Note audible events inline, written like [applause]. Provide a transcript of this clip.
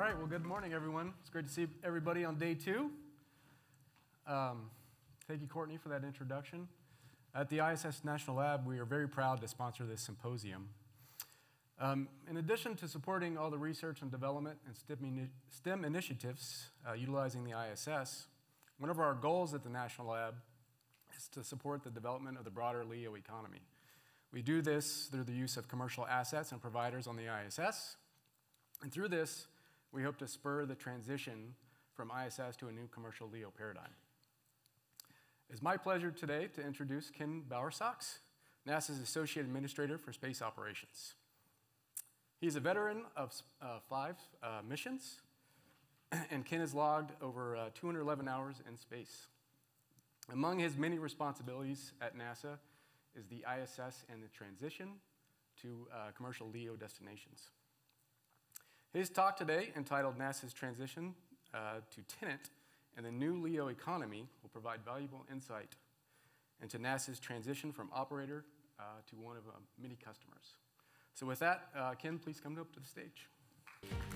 right, well, good morning, everyone. It's great to see everybody on day two. Um, thank you, Courtney, for that introduction. At the ISS National Lab, we are very proud to sponsor this symposium. Um, in addition to supporting all the research and development and STEM, STEM initiatives uh, utilizing the ISS, one of our goals at the National Lab is to support the development of the broader LEO economy. We do this through the use of commercial assets and providers on the ISS, and through this, we hope to spur the transition from ISS to a new commercial LEO paradigm. It's my pleasure today to introduce Ken Bowersox, NASA's Associate Administrator for Space Operations. He's a veteran of uh, five uh, missions, [clears throat] and Ken has logged over uh, 211 hours in space. Among his many responsibilities at NASA is the ISS and the transition to uh, commercial LEO destinations. His talk today, entitled NASA's Transition uh, to Tenant and the New LEO Economy, will provide valuable insight into NASA's transition from operator uh, to one of uh, many customers. So, with that, uh, Ken, please come up to the stage.